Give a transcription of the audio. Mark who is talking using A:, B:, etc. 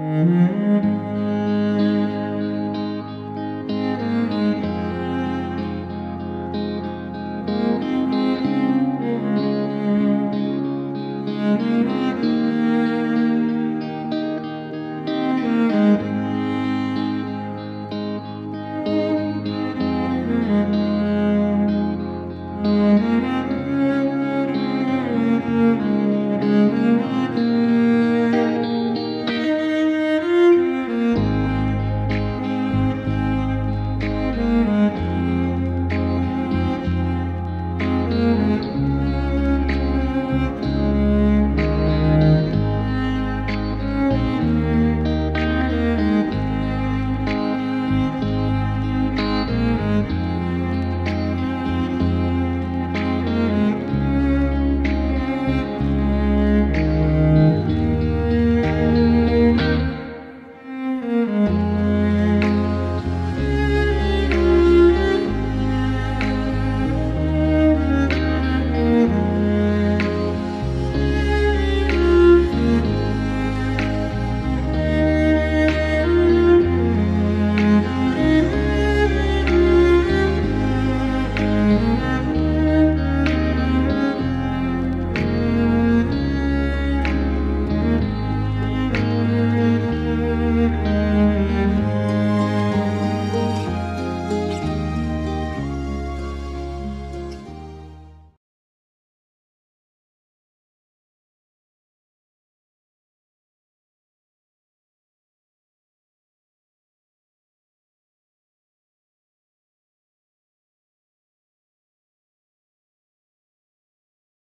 A: Música